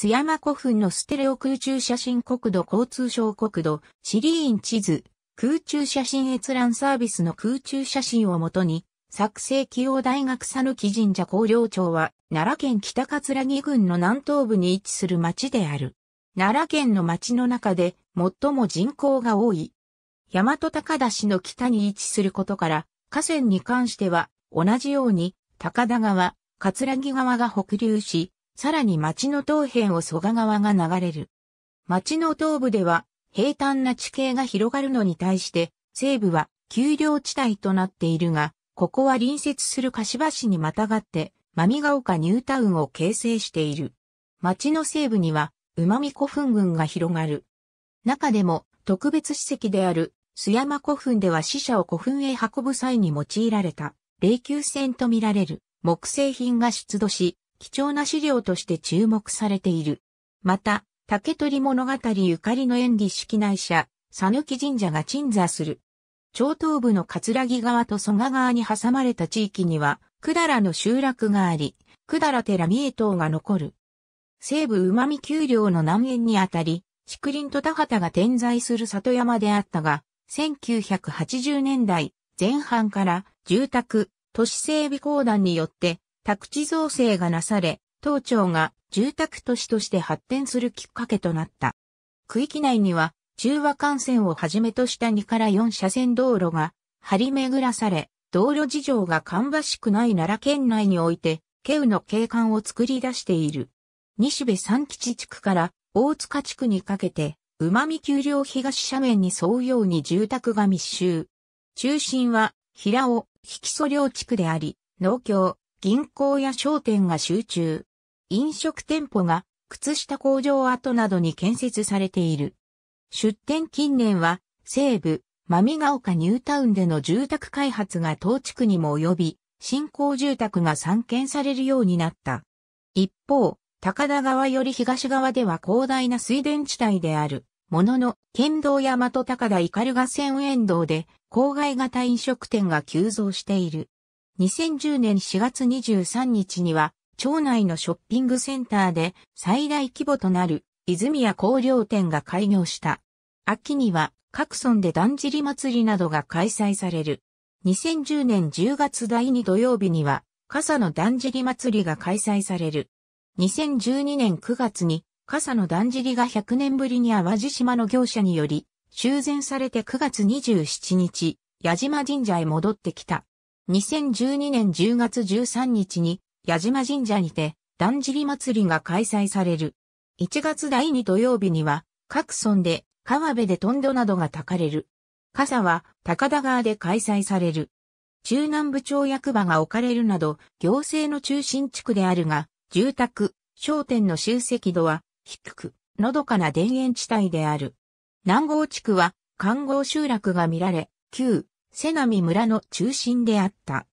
津山古墳のステレオ空中写真国土交通省国土地理院地図空中写真閲覧サービスの空中写真をもとに作成起用大学佐抜神社高陵町は奈良県北葛城郡の南東部に位置する町である。奈良県の町の中で最も人口が多い。大和高田市の北に位置することから河川に関しては同じように高田川、葛城川が北流し、さらに町の東辺を蘇我川が流れる。町の東部では平坦な地形が広がるのに対して西部は丘陵地帯となっているが、ここは隣接する柏市にまたがって、真見ヶ丘ニュータウンを形成している。町の西部には、馬見古墳群が広がる。中でも、特別史跡である、須山古墳では死者を古墳へ運ぶ際に用いられた、霊柩船とみられる、木製品が出土し、貴重な資料として注目されている。また、竹取物語ゆかりの演技式内社、佐抜神社が鎮座する。町東部の葛城川と蘇我川に挟まれた地域には、百済の集落があり、百済寺三重島が残る。西部馬見丘陵の南縁にあたり、竹林と田畑が点在する里山であったが、1980年代前半から住宅、都市整備公団によって宅地造成がなされ、当町が住宅都市として発展するきっかけとなった。区域内には中和幹線をはじめとした2から4車線道路が張り巡らされ、道路事情が芳しくない奈良県内において、ケウの景観を作り出している。西部三吉地区から大塚地区にかけて、馬見丘陵東斜面に沿うように住宅が密集。中心は、平尾、引き曽領地区であり、農協、銀行や商店が集中。飲食店舗が靴下工場跡などに建設されている。出店近年は西部、真見ヶ丘ニュータウンでの住宅開発が当地区にも及び、新興住宅が散見されるようになった。一方、高田川より東側では広大な水田地帯である。ものの、県道大和高田イカルガ線沿道で、郊外型飲食店が急増している。2010年4月23日には、町内のショッピングセンターで最大規模となる泉屋工業店が開業した。秋には各村でだんじり祭りなどが開催される。2010年10月第2土曜日には傘のだんじり祭りが開催される。2012年9月に傘のだんじりが100年ぶりに淡路島の業者により修繕されて9月27日、矢島神社へ戻ってきた。2012年10月13日に矢島神社にてだんじり祭りが開催される。1月第2土曜日には、各村で川辺でトンドなどが焚かれる。傘は高田川で開催される。中南部町役場が置かれるなど、行政の中心地区であるが、住宅、商店の集積度は低く、のどかな田園地帯である。南郷地区は、看護集落が見られ、旧、瀬波村の中心であった。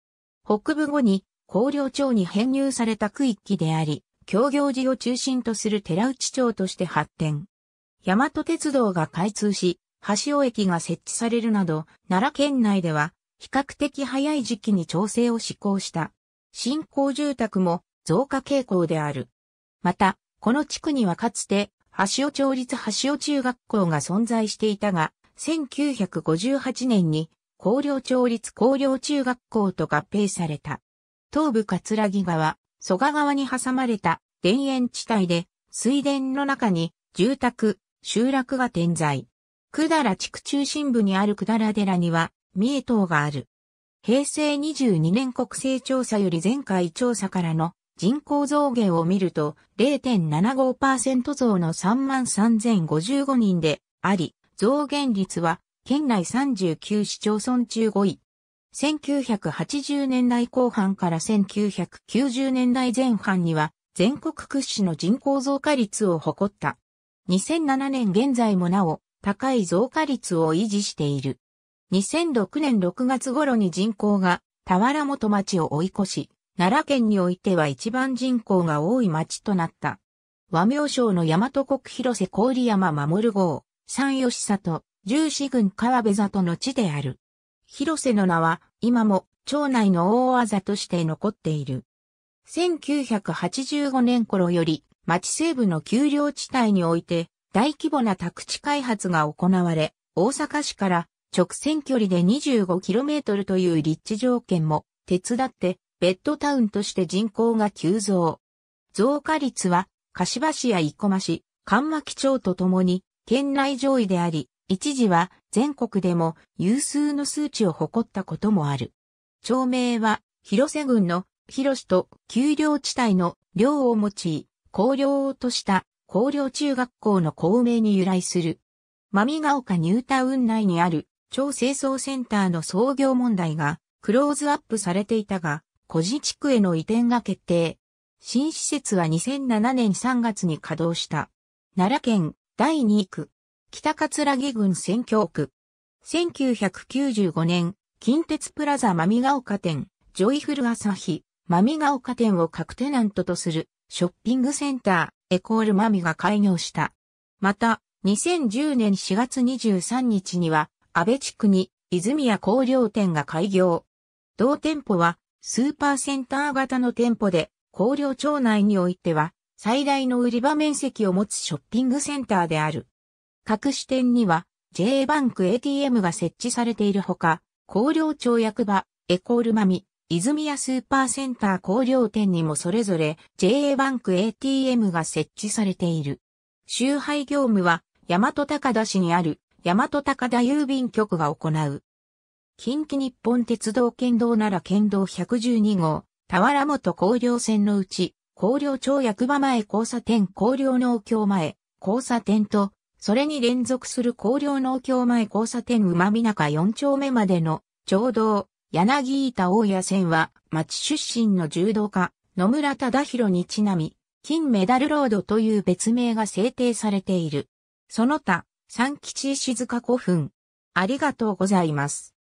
北部後に、高陵町に編入された区域であり、協業寺を中心とする寺内町として発展。大和鉄道が開通し、橋尾駅が設置されるなど、奈良県内では比較的早い時期に調整を施行した。新興住宅も増加傾向である。また、この地区にはかつて、橋尾町立橋尾中学校が存在していたが、1958年に、高陵町立高陵中学校と合併された。東部葛城川、蘇我川に挟まれた田園地帯で、水田の中に住宅、集落が点在。百済地区中心部にある百済寺には、三重塔がある。平成22年国勢調査より前回調査からの人口増減を見ると0.75%増の33,055人であり、増減率は県内39市町村中5位。1980年代後半から1990年代前半には全国屈指の人口増加率を誇った。2007年現在もなお高い増加率を維持している。2006年6月頃に人口が田原元町を追い越し、奈良県においては一番人口が多い町となった。和名省の大和国広瀬郡山守号、三吉里、重視郡川辺里の地である。広瀬の名は今も町内の大技として残っている。1985年頃より町西部の丘陵地帯において大規模な宅地開発が行われ、大阪市から直線距離で 25km という立地条件も手伝ってベッドタウンとして人口が急増。増加率は柏市や生駒市、関牧町とともに県内上位であり、一時は全国でも有数の数値を誇ったこともある。町名は広瀬郡の広市と丘陵地帯の寮を用い、高陵とした高陵中学校の校名に由来する。まみが丘ニュータウン内にある超清掃センターの創業問題がクローズアップされていたが、古事地区への移転が決定。新施設は2007年3月に稼働した。奈良県第2区、北葛城郡選挙区。1995年、近鉄プラザまみが丘店、ジョイフル朝日、まみが丘店を各テナントとするショッピングセンター、エコールマミが開業した。また、2010年4月23日には、安倍地区に泉谷工業店が開業。同店舗はスーパーセンター型の店舗で、工業町内においては最大の売り場面積を持つショッピングセンターである。各支店には JA バンク ATM が設置されているほか、工業町役場、エコールマミ、泉谷スーパーセンター工業店にもそれぞれ JA バンク ATM が設置されている。集配業務は大和高田市にある大和高田郵便局が行う。近畿日本鉄道県道なら県道112号、田原本高陵線のうち、高陵町役場前交差点高陵農協前交差点と、それに連続する高陵農協前交差点馬見中4丁目までの町道、柳板大谷線は町出身の柔道家、野村忠宏にちなみ、金メダルロードという別名が制定されている。その他、三吉静香古墳。ありがとうございます。